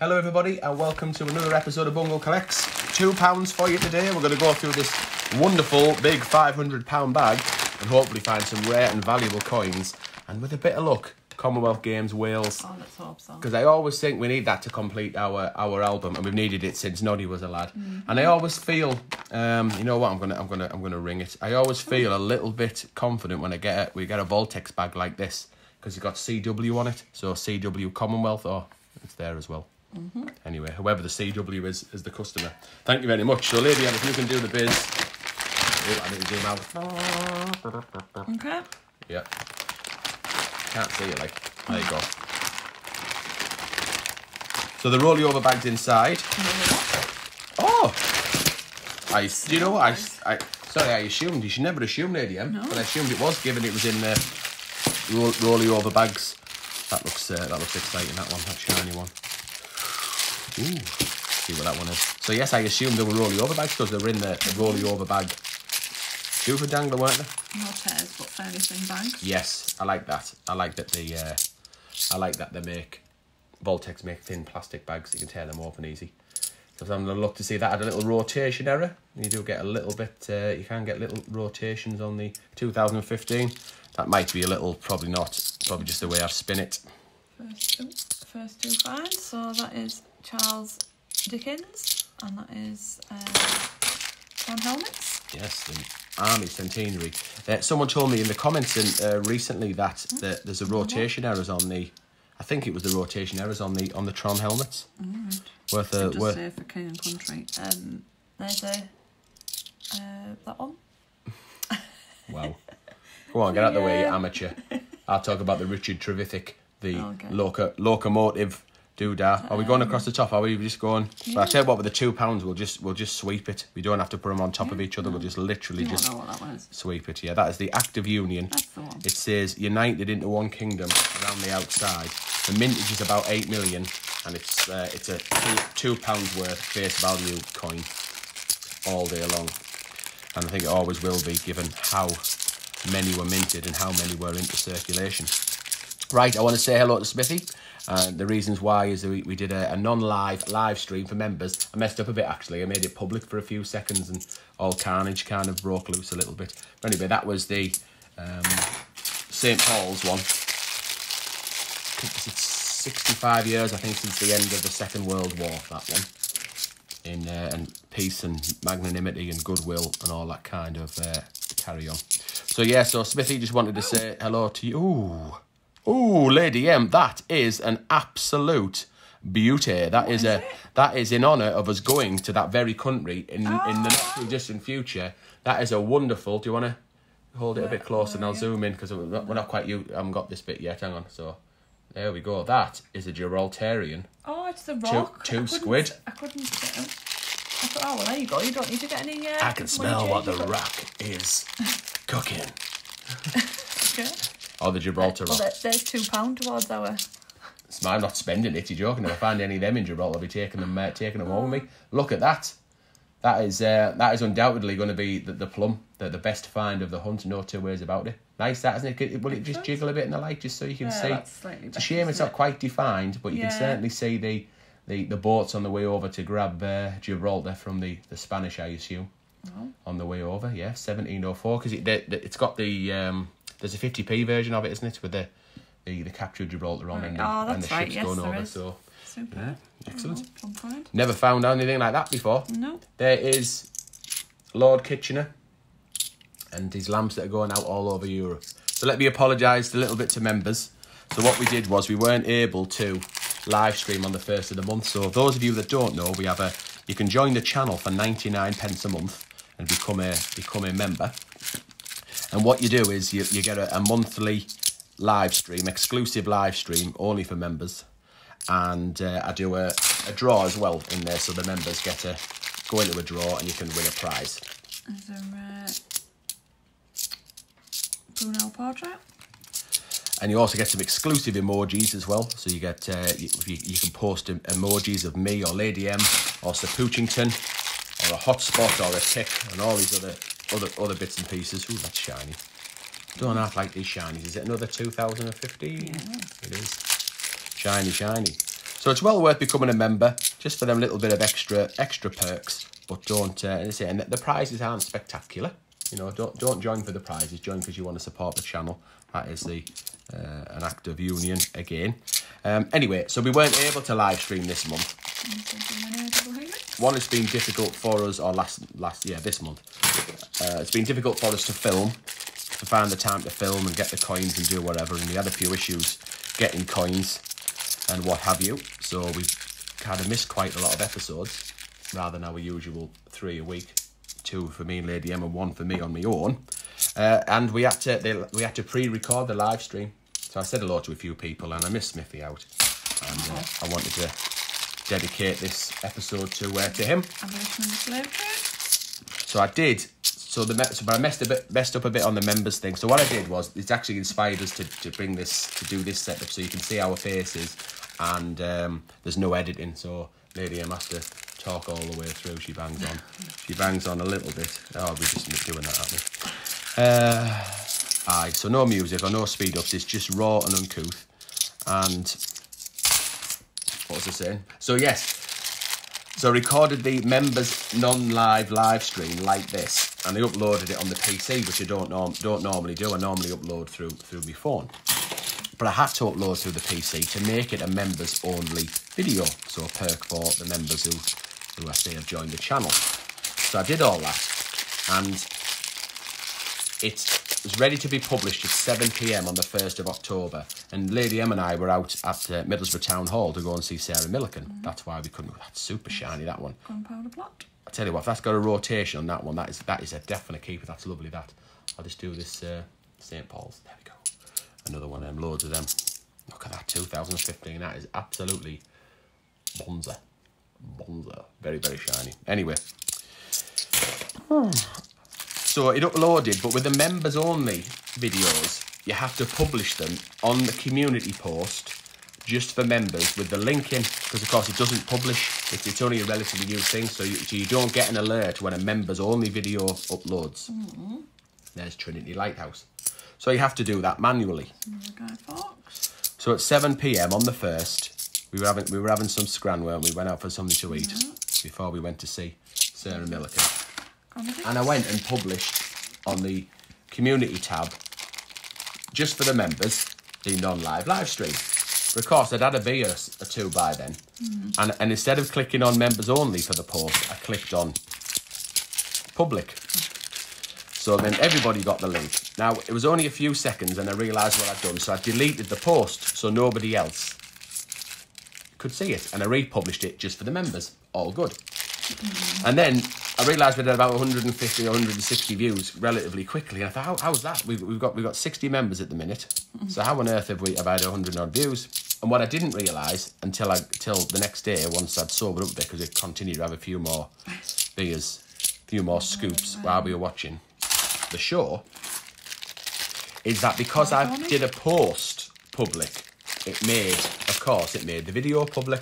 Hello, everybody, and welcome to another episode of Bungle Collects. Two pounds for you today. We're going to go through this wonderful big £500 bag and hopefully find some rare and valuable coins. And with a bit of luck, Commonwealth Games Wales. Oh, let's hope so. Because I always think we need that to complete our, our album, and we've needed it since Noddy was a lad. And I always feel, um, you know what? I'm gonna I'm gonna I'm gonna ring it. I always feel a little bit confident when I get a, we get a Vaultex bag like this because it's got CW on it. So CW Commonwealth, oh, it's there as well. Anyway, whoever the CW is is the customer. Thank you very much. So, lady, if you can do the biz. I need to zoom out. Okay. Yeah. Can't see it like. There you go. So the rolly over bag's inside. Oh! I, you know what? I, I, sorry, I assumed. You should never assume, Lady M. No. But I assumed it was, given it was in uh, roll, rolly over bags. That looks uh, that looks exciting. That one, that shiny one. Ooh, see what that one is. So yes, I assumed they were rolly over bags because they were in the, the rolly over bag. Super dangler, weren't they? No tears, but fairly thin bags. Yes, I like that. I like that they. Uh, I like that they make Vaultex make thin plastic bags. So you can tear them open easy. So I'm gonna look to see that had a little rotation error. You do get a little bit. Uh, you can get little rotations on the 2015. That might be a little. Probably not. Probably just the way I've spin it. First, ooh, first two finds. So that is Charles Dickens, and that is uh, John Helmets. Yes, the Army Centenary. Uh, someone told me in the comments in, uh, recently that the, there's a rotation errors on the. I think it was the rotation errors on the on the Tron helmets. Worth a Just worth. say for King and Country. Um, there's a uh, that one. Wow. Go on, get out the way, you amateur. I'll talk about the Richard Trevithick, the Okay. loco- locomotive doodah. Are we going across the top? Are we just going? Well, I tell you what, with the two pounds, we'll just we'll just sweep it. We don't have to put them on top of each other. We'll just literally just know what that one sweep it. Yeah, that is the Act of Union. That's the one. It says united into one kingdom around the outside. The mintage is about eight million, and it's uh, it's a two, two pounds worth face value coin all day long. And I think it always will be, given how many were minted and how many were into circulation. Right, I want to say hello to Smithy. And the reasons why is we, we did a, a non-live live stream for members. I messed up a bit actually. I made it public for a few seconds and all carnage kind of broke loose a little bit. But anyway, that was the um, St Paul's one. It's 65 years, I think, since the end of the Second World War. That one, in uh, and peace and magnanimity and goodwill and all that kind of uh, carry on. So yeah, so Smithy just wanted to say hello to you. Ooh, ooh, Lady M, that is an absolute beauty. That is a that is in honour of us going to that very country in in the not distant future. That is a wonderful. Do you want to hold it a bit closer and I'll zoom in because we're not, we're not quite you. I haven't got this bit yet. Hang on. So there we go. That is a Gibraltarian. Oh, it's the rock. two I squid. I couldn't. I thought, oh well, there you go. You don't need to get any. Uh, I can smell what the it. rock is cooking. Okay. Or the Gibraltar Well, rock. there, there's two pound towards our. It's- I'm not spending it. You're joking. If I find any of them in Gibraltar, I'll be taking them, uh, taking them home with me. Look at that. That is uh, that is undoubtedly going to be the, the plum, the, the best find of the hunt. No two ways about it. Nice, that isn't it? Will it just jiggle a bit in the light just so you can Yeah, see? that's slightly It's a shame it's isn't it? quite defined, but you can certainly see the, the, the boats on the way over to grab uh, Gibraltar from the, the Spanish, I assume. Oh. On the way over, yeah, seventeen oh four because it the, it's got the um, there's a fifty p version of it, isn't it, with the the, the captured Gibraltar on Right. and the, Oh, and the right, ships yes, going over. is. So Super. excellent. Oh. Never found out anything like that before. No. There is Lord Kitchener and his lamps that are going out all over Europe. So let me apologise a little bit to members. So what we did was we weren't able to live stream on the first of the month. So those of you that don't know, we have a you can join the channel for 99 pence a month and become a become a member. And what you do is you, you get a, a monthly live stream, exclusive live stream only for members. And uh, I do a, a draw as well in there, so the members get to go into a draw and you can win a prize. There's a uh, Brunel portrait. And you also get some exclusive emojis as well. So you get uh, you, you, you can post emojis of me or Lady M or Sir Poochington or a hotspot or a tick and all these other other other bits and pieces. Ooh, that's shiny. Don't half like these shinies. Is it another 2015? Yeah. It is. Shiny, shiny. So it's well worth becoming a member just for them little bit of extra extra perks. But don't, uh, and say, and the prizes aren't spectacular. You know, don't don't join for the prizes. Join because you want to support the channel. That is the uh, an act of union again. Um, anyway, so we weren't able to live stream this month. One, it's been difficult for us, or last last yeah this month. Uh, it's been difficult for us to film, to find the time to film and get the coins and do whatever. And we had a few issues getting coins and what have you. So we've kind of missed quite a lot of episodes rather than our usual three a week. Two for me and Lady Emma, one for me on my own. Uh, and we had to they, we had to pre-record the live stream. So I said hello to a few people and I missed Smithy out. And uh, I wanted to dedicate this episode to uh, to him. So I did. So the so, but I messed a bit messed up a bit on the members thing. So what I did was it's actually inspired us to, to bring this to do this setup so you can see our faces and um, there's no editing. So Lady M has to talk all the way through. She bangs on. She bangs on a little bit. Oh, we're just doing that at me. Uh, aye, so no music or no speed ups. It's just raw and uncouth. And what was I saying? So yes, so I recorded the members non-live live stream like this, and I uploaded it on the PC, which I don't norm don't normally do. I normally upload through through my phone, but I had to upload through the PC to make it a members only video. So a perk for the members who who I say have joined the channel. So I did all that, and it was ready to be published at 7pm on the 1st of October. And Lady M and I were out at uh, Middlesbrough Town Hall to go and see Sarah Millican. Mm. That's why we couldn't. That's super shiny, that one. Gunpowder plot. I tell you what, if that's got a rotation on that one, that is that is a definite keeper. That's lovely, that. I'll just do this uh, St. Paul's. There we go. Another one of them, loads of them. Look at that, 2015. That is absolutely bonza. Bonza. Very, very shiny. Anyway. So it uploaded, but with the members only videos, you have to publish them on the community post just for members with the link in because of course it doesn't publish. It's, it's only a relatively new thing so you, so you don't get an alert when a members only video uploads. Mm -hmm. there's trinity lighthouse. So you have to do that manually. So at 7 p.m on the first we were having we were having some scran weren't we? Went out for something to eat before we went to see sarah millican and I went and published on the community tab just for the members the non-live live stream. But of course, I'd had a beer or two by then, mm. and, and instead of clicking on members only for the post, I clicked on public. So then everybody got the link. Now, it was only a few seconds and I realised what I'd done, so I deleted the post so nobody else could see it, and I republished it just for the members. All good. Mm. And then I realised we had about 150 or 160 views relatively quickly. And I thought, How, how's that? We've, we've got we've got 60 members at the minute. So how on earth have we have had 100 odd views? And what I didn't realise until I till the next day, once I'd sobered up a bit, because it continued to have a few more beers, a few more scoops while we were watching the show, is that because I did a post public, it made, of course, it made the video public.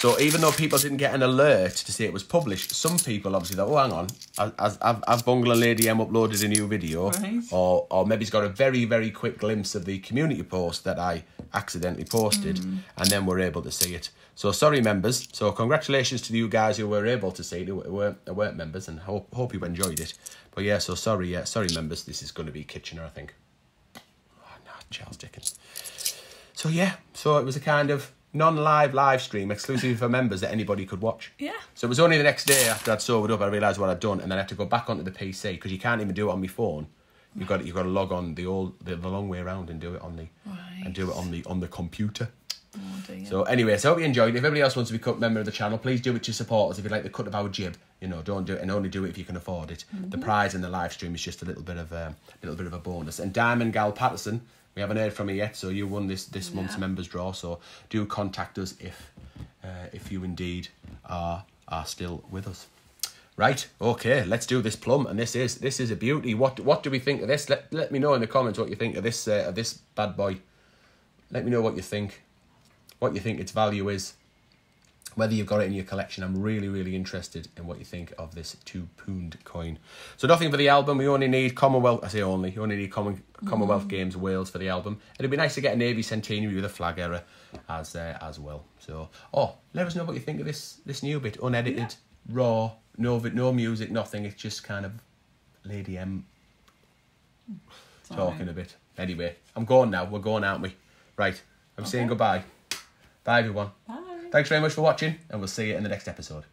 So even though people didn't get an alert to say it was published, some people obviously thought, oh, hang on, I've, I've, I've Bungalow Lady M uploaded a new video. Right. Or, or maybe he's got a very, very quick glimpse of the community post that I accidentally posted. Mm. And then we're able to see it. So sorry, members. So congratulations to you guys who were able to see it, who weren't, who weren't members, and hope, hope you enjoyed it. But yeah, so sorry, yeah, sorry, members. This is going to be Kitchener, I think. Oh, no, Charles Dickens. So yeah, so it was a kind of non-live live stream exclusively for members that anybody could watch. Yeah. So it was only the next day after I'd sobered up I realised what I'd done and then I had to go back onto the PC because you can't even do it on my phone. You've got you've got to log on the old the, the long way around and do it on the right. and do it on the on the computer. Oh, so anyway, so I hope you enjoyed. If everybody else wants to become a member of the channel, please do it to support us. If you like the cut of our jib, you know, don't do it and only do it if you can afford it. Mm -hmm. The mm-hmm. prize in the live stream is just a little bit of a, a little bit of a bonus. And Diamond Gal Patterson we haven't heard from you yet, so you won this this yeah. month's members draw. So do contact us if uh, if you indeed are are still with us. Right, okay, let's do this plum, and this is this is a beauty. What what do we think of this? Let let me know in the comments what you think of this uh, of this bad boy. Let me know what you think, what you think its value is. Whether you've got it in your collection. I'm really, really interested in what you think of this two pound coin. So nothing for the album. We only need Commonwealth. I say only. You only need Common, Commonwealth Games Wales for the album. It'd be nice to get a Navy Centenary with a flag error as uh, as well. So oh, let us know what you think of this this new bit, unedited, raw, no no music, nothing. It's just kind of Lady M talking a bit. Anyway, I'm going now. We're going, aren't we? Right. I'm saying goodbye. Bye, everyone. Bye. Thanks very much for watching, and we'll see you in the next episode.